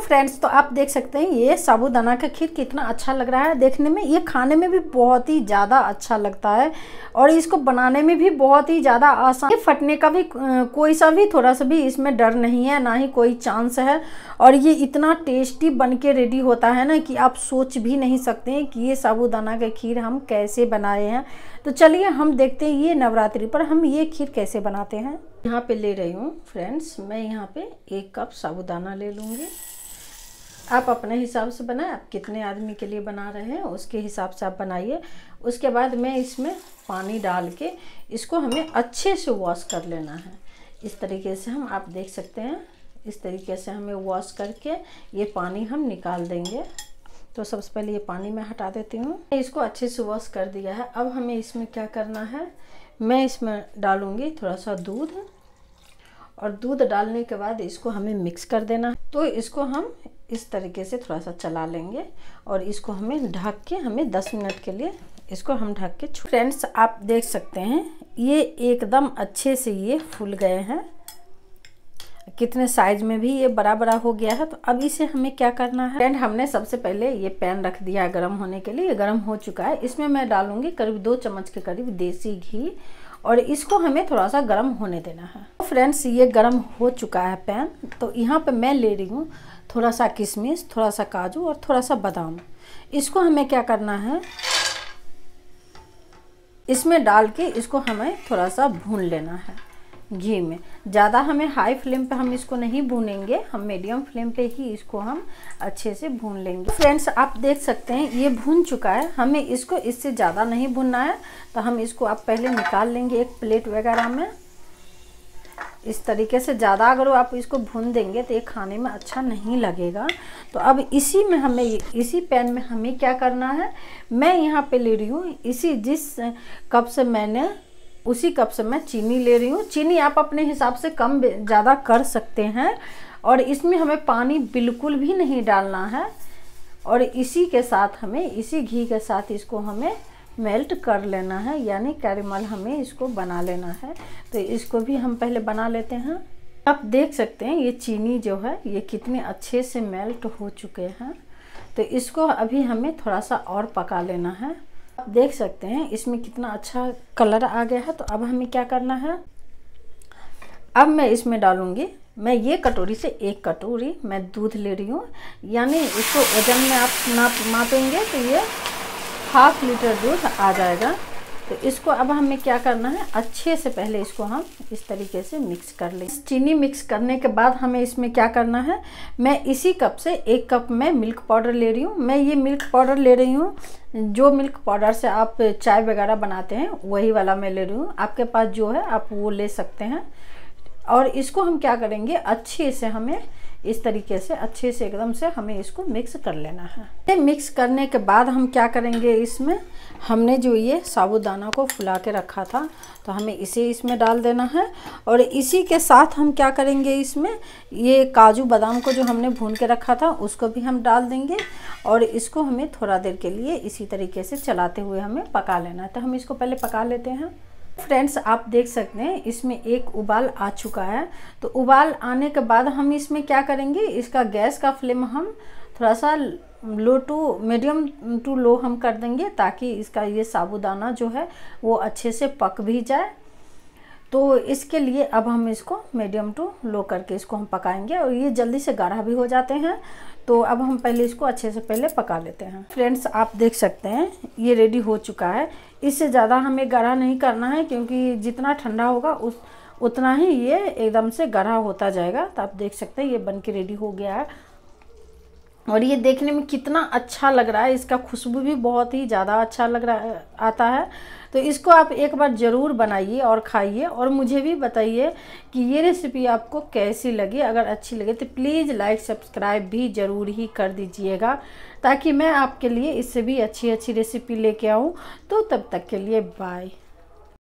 Friends तो आप देख सकते हैं, ये साबूदाना का खीर कितना अच्छा लग रहा है देखने में। ये खाने में भी बहुत ही ज़्यादा अच्छा लगता है और इसको बनाने में भी बहुत ही ज़्यादा आसान। ये फटने का भी कोई सा भी, थोड़ा सा भी इसमें डर नहीं है, ना ही कोई चांस है। और ये इतना टेस्टी बन के रेडी होता है ना कि आप सोच भी नहीं सकते कि ये साबूदाना का खीर हम कैसे बनाए हैं। तो चलिए हम देखते हैं ये नवरात्रि पर हम ये खीर कैसे बनाते हैं। यहाँ पे ले रही हूँ फ्रेंड्स मैं यहाँ पे एक कप साबूदाना ले लूँगी। आप अपने हिसाब से बनाएँ, आप कितने आदमी के लिए बना रहे हैं, उसके हिसाब से आप बनाइए। उसके बाद मैं इसमें पानी डाल के इसको हमें अच्छे से वॉश कर लेना है। इस तरीके से हम, आप देख सकते हैं, इस तरीके से हमें वॉश करके ये पानी हम निकाल देंगे। तो सबसे पहले ये पानी मैं हटा देती हूँ। इसको अच्छे से वॉश कर दिया है। अब हमें इसमें क्या करना है? मैं इसमें डालूँगी थोड़ा सा दूध। और दूध डालने के बाद इसको हमें मिक्स कर देना। है तो इसको हम इस तरीके से थोड़ा सा चला लेंगे और इसको हमें ढक के, हमें 10 मिनट के लिए इसको हम ढक के छू फ्रेंड्स आप देख सकते हैं, ये एकदम अच्छे से ये फूल गए हैं। कितने साइज़ में भी ये बड़ा बड़ा हो गया है तो अब इसे हमें क्या करना है? फ्रेंड हमने सबसे पहले ये पैन रख दिया है गर्म होने के लिए। ये गर्म हो चुका है। इसमें मैं डालूँगी करीब दो चम्मच के करीब देसी घी। और इसको हमें थोड़ा सा गर्म होने देना है। तो फ्रेंड्स, ये गर्म हो चुका है पैन। तो यहाँ पे मैं ले रही हूँ थोड़ा सा किशमिश थोड़ा सा काजू और थोड़ा सा बादाम। इसको हमें क्या करना है? इसमें डाल के इसको हमें थोड़ा सा भून लेना है। घी में। ज़्यादा हमें हाई फ्लेम पे हम इसको नहीं भूनेंगे, हम मीडियम फ्लेम पे ही इसको हम अच्छे से भून लेंगे। फ्रेंड्स आप देख सकते हैं, ये भून चुका है। हमें इसको इससे ज़्यादा नहीं भूनना है तो हम इसको आप पहले निकाल लेंगे एक प्लेट वगैरह में। इस तरीके से ज़्यादा अगर आप इसको भून देंगे तो ये खाने में अच्छा नहीं लगेगा। तो अब इसी में हमें, इसी पैन में हमें क्या करना है? मैं यहाँ पे ले रही हूँ। इसी जिस कप से मैंने उसी कप से मैं चीनी ले रही हूँ। चीनी आप अपने हिसाब से कम ज़्यादा कर सकते हैं और इसमें हमें पानी बिल्कुल भी नहीं डालना है और इसी के साथ हमें, इसी घी के साथ इसको हमें मेल्ट कर लेना है, यानी कैरेमल हमें इसको बना लेना है। तो इसको भी हम पहले बना लेते हैं। आप देख सकते हैं ये चीनी जो है, ये कितने अच्छे से मेल्ट हो चुके हैं। तो इसको अभी हमें थोड़ा सा और पका लेना है। देख सकते हैं, इसमें कितना अच्छा कलर आ गया है तो अब हमें क्या करना है? अब मैं इसमें डालूँगी, मैं ये कटोरी से एक कटोरी मैं दूध ले रही हूँ, यानी इसको वज़न में आप नाप मापेंगे तो ये हाफ़ लीटर दूध आ जाएगा। तो इसको अब हमें क्या करना है? अच्छे से पहले इसको हम इस तरीके से मिक्स कर लें। चीनी मिक्स करने के बाद हमें इसमें क्या करना है? मैं इसी कप से एक कप में मिल्क पाउडर ले रही हूँ। मैं ये मिल्क पाउडर ले रही हूँ। जो मिल्क पाउडर से आप चाय वगैरह बनाते हैं, वही वाला मैं ले रही हूँ। आपके पास जो है, आप वो ले सकते हैं। और इसको हम क्या करेंगे? अच्छे से हमें इस तरीके से अच्छे से एकदम से हमें इसको मिक्स कर लेना है। ये मिक्स करने के बाद हम क्या करेंगे इसमें? हमने जो ये साबुदाना को फुला के रखा था तो हमें इसे इसमें डाल देना है। और इसी के साथ हम क्या करेंगे इसमें? ये काजू बादाम को जो हमने भून के रखा था, उसको भी हम डाल देंगे। और इसको हमें थोड़ा देर के लिए इसी तरीके से चलाते हुए हमें पका लेना है। तो हम इसको पहले पका लेते हैं। फ्रेंड्स, आप देख सकते हैं, इसमें एक उबाल आ चुका है। तो उबाल आने के बाद हम इसमें क्या करेंगे? इसका गैस का फ्लेम हम थोड़ा सा low to medium to low हम कर देंगे, ताकि इसका ये साबुदाना जो है, वो अच्छे से पक भी जाए। तो इसके लिए अब हम इसको मीडियम टू लो करके इसको हम पकाएँगे और ये जल्दी से गाढ़ा भी हो जाते हैं। तो अब हम पहले इसको अच्छे से पहले पका लेते हैं। फ्रेंड्स, आप देख सकते हैं, ये रेडी हो चुका है। इससे ज़्यादा हमें गाढ़ा नहीं करना है क्योंकि जितना ठंडा होगा उस, उतना ही ये एकदम से गाढ़ा होता जाएगा। तो आप देख सकते हैं, ये बन के रेडी हो गया है। और ये देखने में कितना अच्छा लग रहा है। इसका खुशबू भी बहुत ही ज़्यादा अच्छा लग रहा, आता है। तो इसको आप एक बार ज़रूर बनाइए और खाइए और मुझे भी बताइए कि ये रेसिपी आपको कैसी लगी। अगर अच्छी लगे तो प्लीज़ लाइक सब्सक्राइब भी ज़रूर ही कर दीजिएगा ताकि मैं आपके लिए इससे भी अच्छी अच्छी रेसिपी लेके आऊँ। तो तब तक के लिए बाय